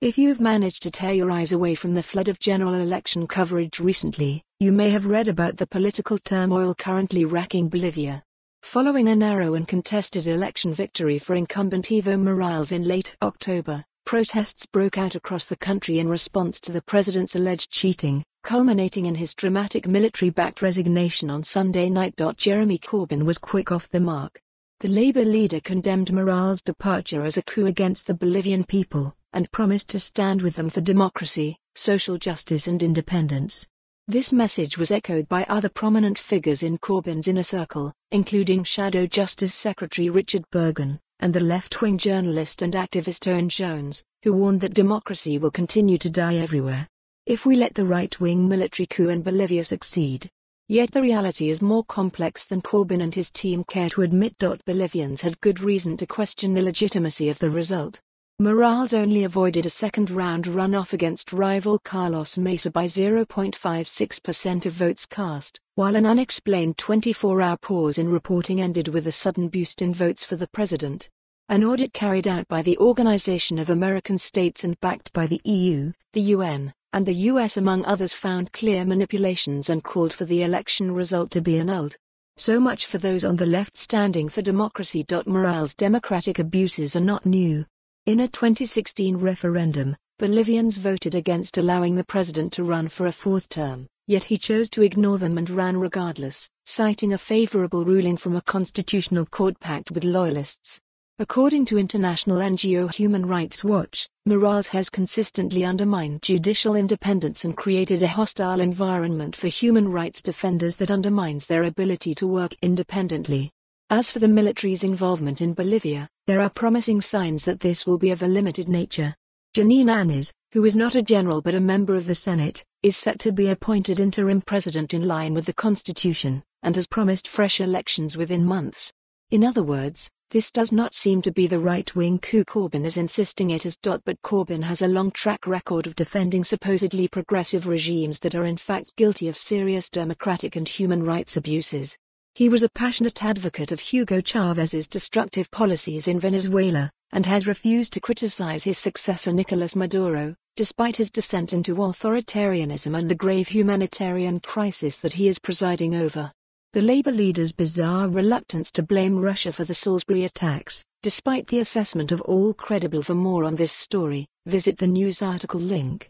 If you've managed to tear your eyes away from the flood of general election coverage recently, you may have read about the political turmoil currently racking Bolivia. Following a narrow and contested election victory for incumbent Evo Morales in late October, protests broke out across the country in response to the president's alleged cheating, culminating in his dramatic military-backed resignation on Sunday night. Jeremy Corbyn was quick off the mark. The Labour leader condemned Morales' departure as a coup against the Bolivian people, and promised to stand with them for democracy, social justice and independence. This message was echoed by other prominent figures in Corbyn's inner circle, including Shadow Justice Secretary Richard Burgon, and the left-wing journalist and activist Owen Jones, who warned that democracy will continue to die everywhere. If we let the right-wing military coup in Bolivia succeed. Yet the reality is more complex than Corbyn and his team care to admit. Bolivians had good reason to question the legitimacy of the result. Morales only avoided a second-round runoff against rival Carlos Mesa by 0.56% of votes cast, while an unexplained 24-hour pause in reporting ended with a sudden boost in votes for the president. An audit carried out by the Organization of American States and backed by the EU, the UN, and the US among others found clear manipulations and called for the election result to be annulled. So much for those on the left standing for democracy. Morales' democratic abuses are not new. In a 2016 referendum, Bolivians voted against allowing the president to run for a fourth term, yet he chose to ignore them and ran regardless, citing a favorable ruling from a constitutional court packed with loyalists. According to international NGO Human Rights Watch, Morales has consistently undermined judicial independence and created a hostile environment for human rights defenders that undermines their ability to work independently. As for the military's involvement in Bolivia, there are promising signs that this will be of a limited nature. Janine Áñez, who is not a general but a member of the Senate, is set to be appointed interim president in line with the Constitution, and has promised fresh elections within months. In other words, this does not seem to be the right-wing coup Corbyn is insisting it is. But Corbyn has a long track record of defending supposedly progressive regimes that are in fact guilty of serious democratic and human rights abuses. He was a passionate advocate of Hugo Chávez's destructive policies in Venezuela, and has refused to criticize his successor Nicolas Maduro, despite his descent into authoritarianism and the grave humanitarian crisis that he is presiding over. The Labour leader's bizarre reluctance to blame Russia for the Salisbury attacks, despite the assessment of all credible for more on this story, visit the news article link.